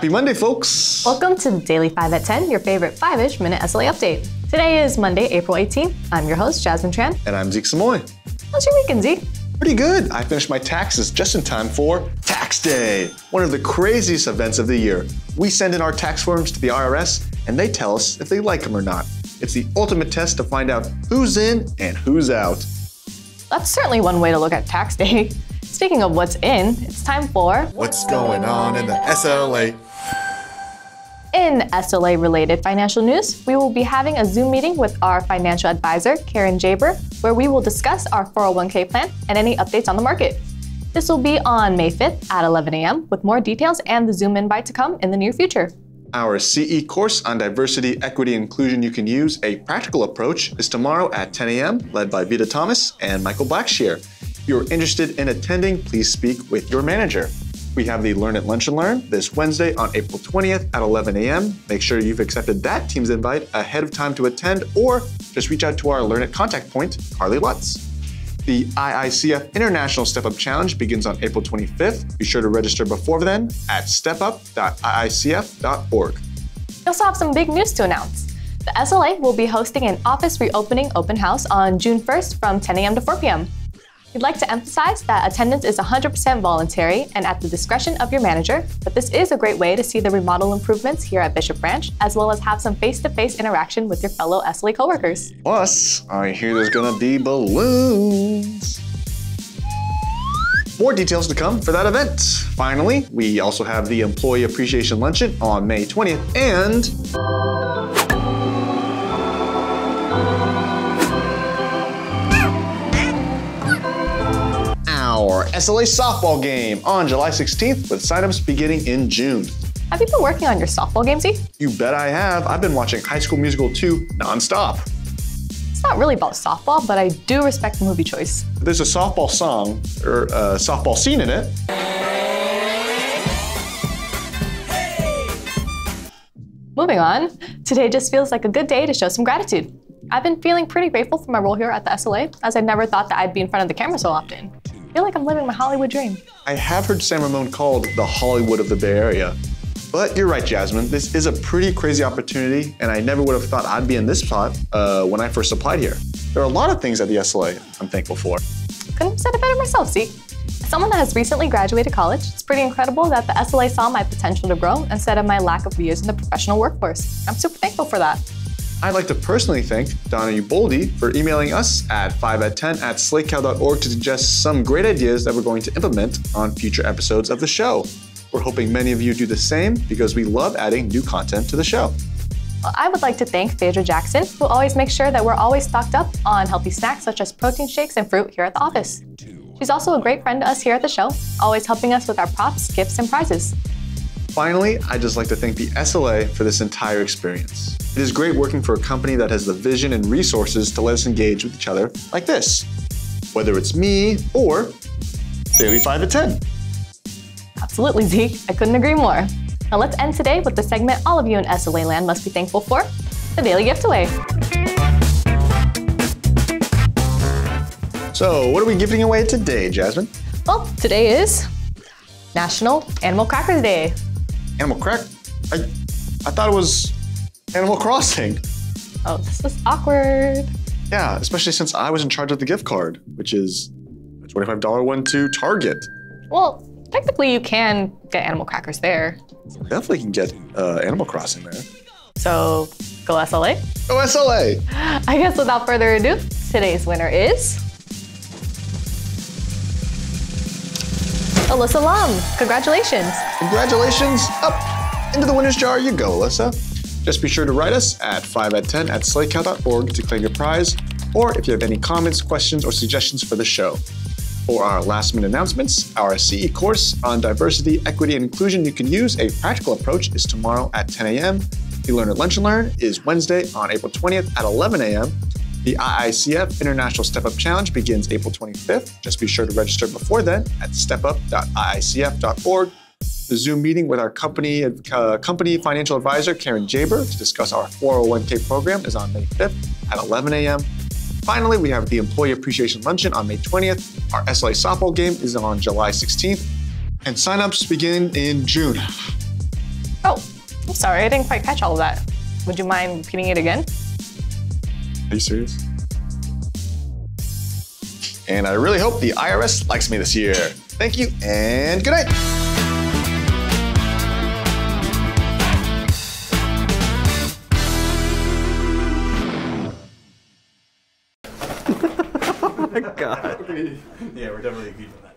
Happy Monday, folks. Welcome to the Daily 5 at 10, your favorite 5 ish minute SLA update. Today is Monday, April 18th. I'm your host, Jasmine Tran. And I'm Zeke Samoy. How's your weekend, Zeke? Pretty good. I finished my taxes just in time for Tax Day, one of the craziest events of the year. We send in our tax forms to the IRS, and they tell us if they like them or not. It's the ultimate test to find out who's in and who's out. That's certainly one way to look at tax day. Speaking of what's in, it's time for What's going on in the SLA? In SLA related financial news, we will be having a Zoom meeting with our financial advisor, Karen Jaber, where we will discuss our 401k plan and any updates on the market. This will be on May 5th at 11 a.m., with more details and the Zoom invite to come in the near future. Our CE course on diversity, equity, and inclusion you can use a practical approach is tomorrow at 10 a.m., led by Vita Thomas and Michael Blackshear. If you're interested in attending, please speak with your manager. We have the Learn at Lunch and Learn this Wednesday on April 20th at 11 a.m. Make sure you've accepted that team's invite ahead of time to attend or just reach out to our Learn It contact point, Carly Lutz. The IICF International Step Up Challenge begins on April 25th. Be sure to register before then at stepup.iicf.org. We also have some big news to announce. The SLA will be hosting an office reopening open house on June 1st from 10 a.m. to 4 p.m. We'd like to emphasize that attendance is 100% voluntary and at the discretion of your manager, but this is a great way to see the remodel improvements here at Bishop Ranch, as well as have some face-to-face interaction with your fellow SLA coworkers. Plus, I hear there's gonna be balloons. More details to come for that event. Finally, we also have the Employee Appreciation Luncheon on May 20th and SLA softball game on July 16th with signups beginning in June. Have you been working on your softball game, Z? You bet I have. I've been watching High School Musical 2 nonstop. It's not really about softball, but I do respect the movie choice. There's a softball song or a softball scene in it. Moving on, today just feels like a good day to show some gratitude. I've been feeling pretty grateful for my role here at the SLA, as I never thought that I'd be in front of the camera so often. I feel like I'm living my Hollywood dream. I have heard San Ramon called the Hollywood of the Bay Area. But you're right, Jasmine. This is a pretty crazy opportunity, and I never would have thought I'd be in this spot uh, when I first applied here. There are a lot of things at the SLA I'm thankful for. Couldn't have said it better myself, see? As someone that has recently graduated college, it's pretty incredible that the SLA saw my potential to grow instead of my lack of years in the professional workforce. I'm super thankful for that. I'd like to personally thank Donna Uboldi for emailing us at 5 at 10 at slacal.org to suggest some great ideas that we're going to implement on future episodes of the show. We're hoping many of you do the same because we love adding new content to the show. Well, I would like to thank Phaedra Jackson, who always makes sure that we're always stocked up on healthy snacks such as protein shakes and fruit here at the office. She's also a great friend to us here at the show, always helping us with our props, gifts, and prizes. Finally, I'd just like to thank the SLA for this entire experience. It is great working for a company that has the vision and resources to let us engage with each other like this, whether it's me or Daily 5 at 10. Absolutely, Zeke. I couldn't agree more. Now let's end today with the segment all of you in SLA land must be thankful for the Daily Gift Away. So, what are we giving away today, Jasmine? Well, today is National Animal Crackers Day. Animal Crack? I, I thought it was Animal Crossing. Oh, this is awkward. Yeah, especially since I was in charge of the gift card, which is a $25 one to Target. Well, technically you can get animal crackers there. Definitely can get uh, Animal Crossing there. So, go SLA. Oh, SLA! I guess without further ado, today's winner is Alyssa Lum. Congratulations. Congratulations! Up into the winner's jar you go, Alyssa. Just be sure to write us at 5 at 10 at slacal.org to claim your prize, or if you have any comments, questions, or suggestions for the show. For our last minute announcements, our CE course on diversity, equity, and inclusion you can use a practical approach is tomorrow at 10 a.m. The Learn at Lunch and Learn is Wednesday on April 20th at 11 a.m. The IICF International Step Up Challenge begins April 25th. Just be sure to register before then at stepup.iicf.org. The Zoom meeting with our company uh, company financial advisor Karen Jaber to discuss our 401k program is on May 5th at 11 a.m. Finally, we have the Employee Appreciation Luncheon on May 20th. Our SLA softball game is on July 16th, and signups begin in June. Oh, I'm sorry, I didn't quite catch all of that. Would you mind repeating it again? Are you serious? And I really hope the IRS likes me this year. Thank you and good night. oh my God. yeah, we're definitely keeping that.